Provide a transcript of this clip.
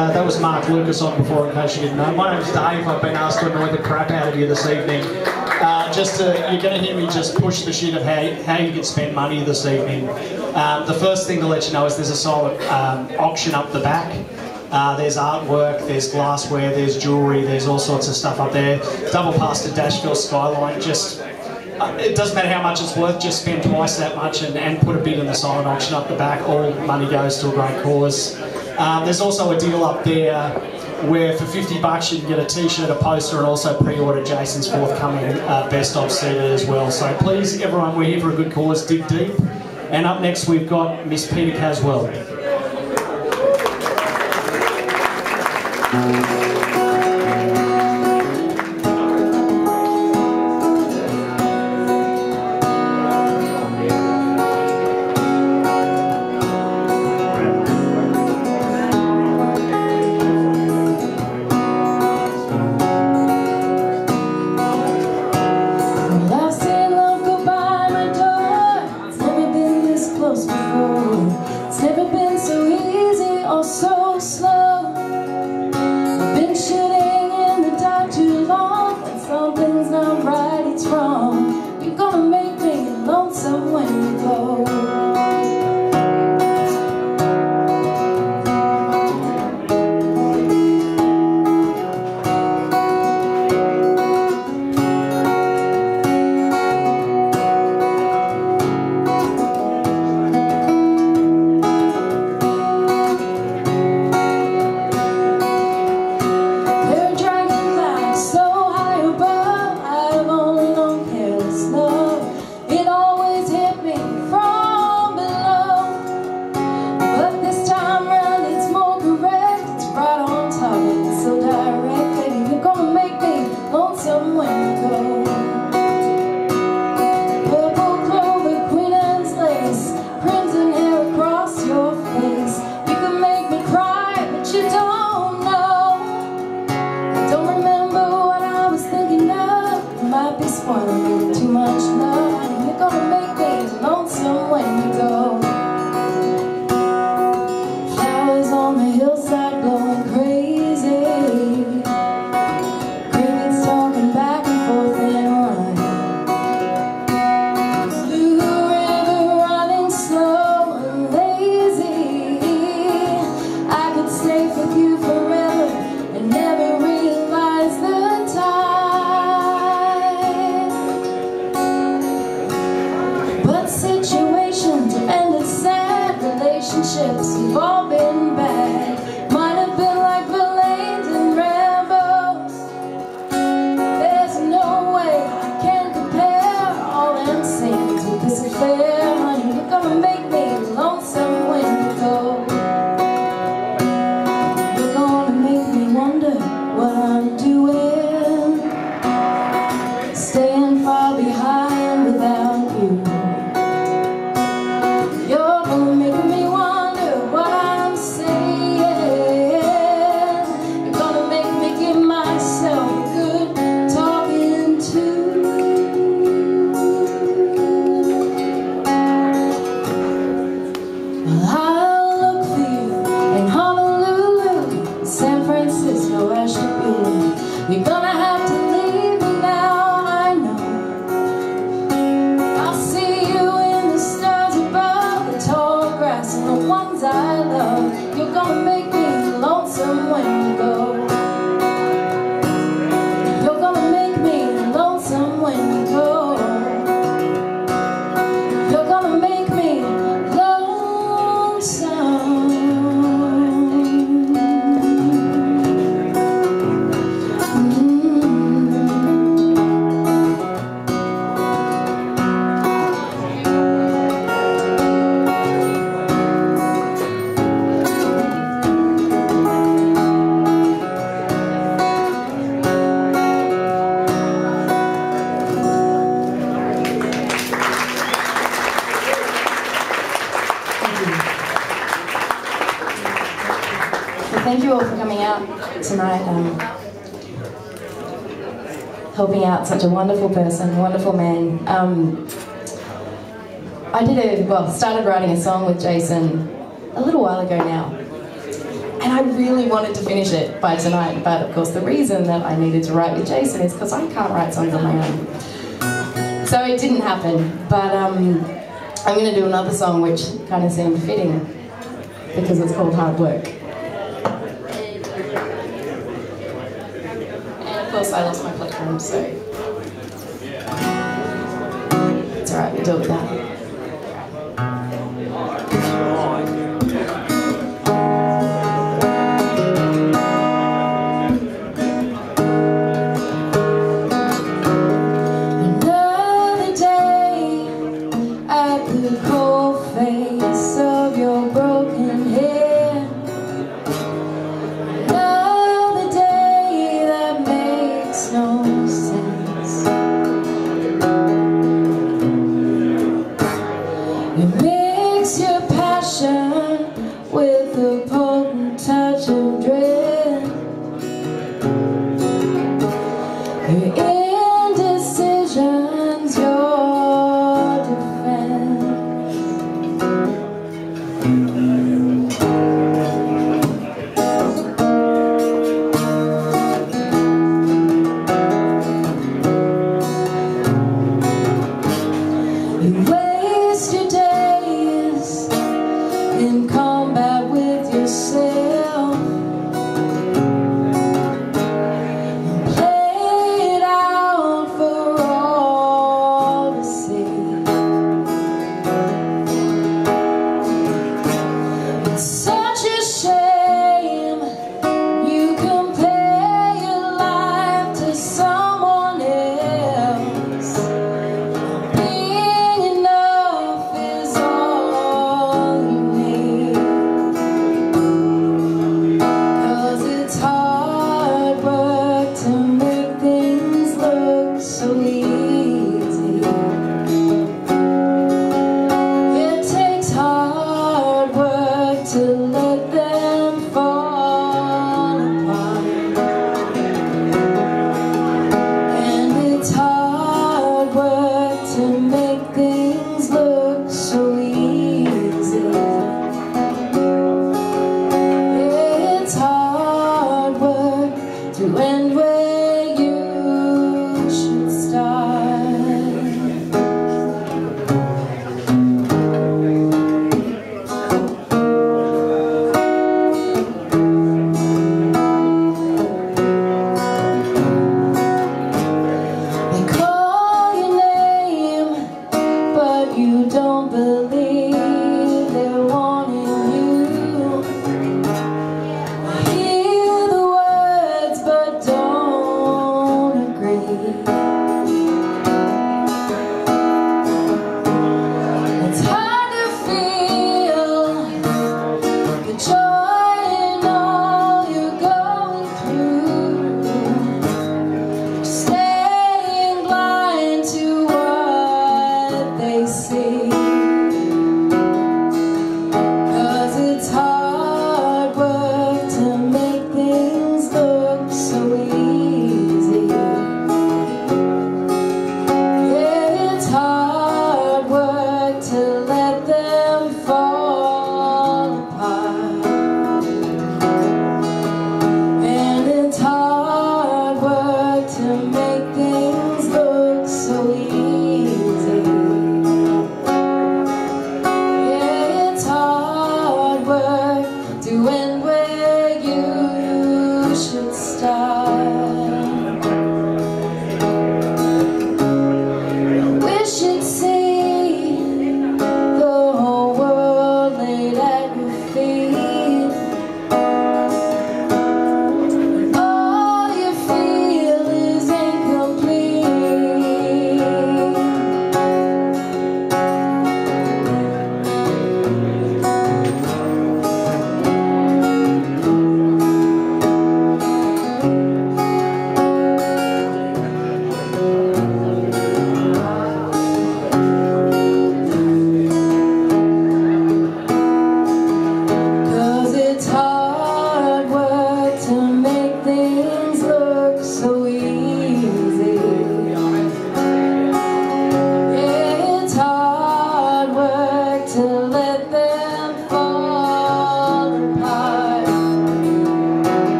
Uh, that was Mark Lucas on before, in case you didn't know. My name's Dave. I've been asked to annoy the crap out of you this evening. Uh, just to, you're going to hear me just push the shit of how, how you can spend money this evening. Um, the first thing to let you know is there's a solid um, auction up the back. Uh, there's artwork, there's glassware, there's jewellery, there's all sorts of stuff up there. Double past the Dashville skyline. Just uh, it doesn't matter how much it's worth. Just spend twice that much and, and put a bid in the silent auction up the back. All money goes to a great cause. Um, there's also a deal up there where for 50 bucks you can get a t-shirt, a poster and also pre-order Jason's forthcoming uh, best of CD as well. So please everyone, we're here for a good cause, dig deep. And up next we've got Miss Peta Caswell. Lonesome with tonight, um, helping out such a wonderful person, wonderful man. Um, I did a, well, started writing a song with Jason a little while ago now. And I really wanted to finish it by tonight, but of course the reason that I needed to write with Jason is because I can't write songs on my own. So it didn't happen, but um, I'm going to do another song which kind of seemed fitting because it's called Hard Work. Course I lost my plectrum, so it's alright, we'll deal with that. your passion.